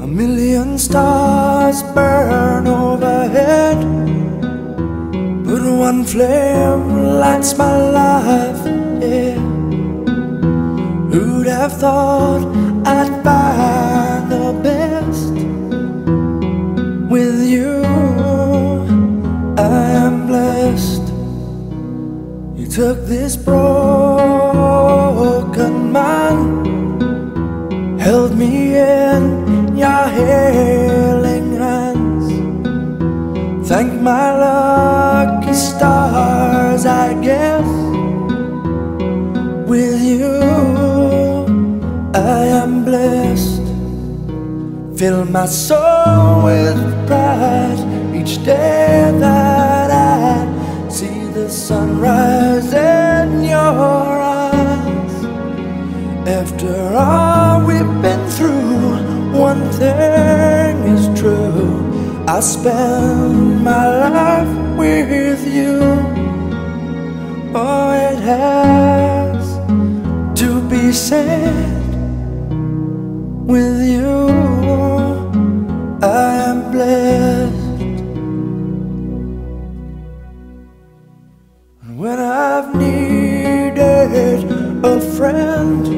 Seeing stars burn overhead But one flame lights my life, yeah. Who'd have thought I'd find the best With you, I am blessed. You took this broken man Held me in your healing hands. Thank my lucky stars, I guess With you, I am blessed. Fill my soul with pride Each day that After all we've been through One thing is true. I spend my life with you. Oh, it has to be said With you. I am blessed. And when I've needed a friend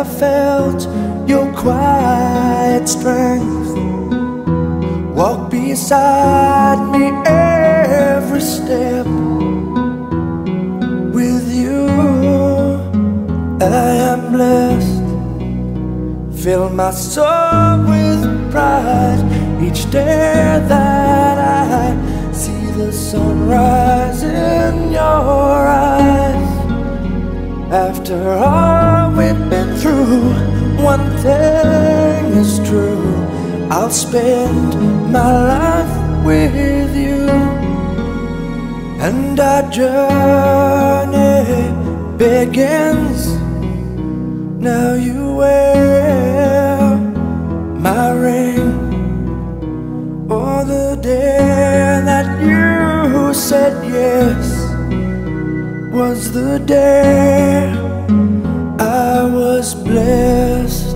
I felt your quiet strength. Walk beside me every step With you. I am blessed. Fill my soul with pride. Each day that I see the sunrise in your eyes. After all been through. One thing is true. I'll spend my life with you. And our journey begins. Now you wear my ring. Oh, the day that you said yes Was the day I was blessed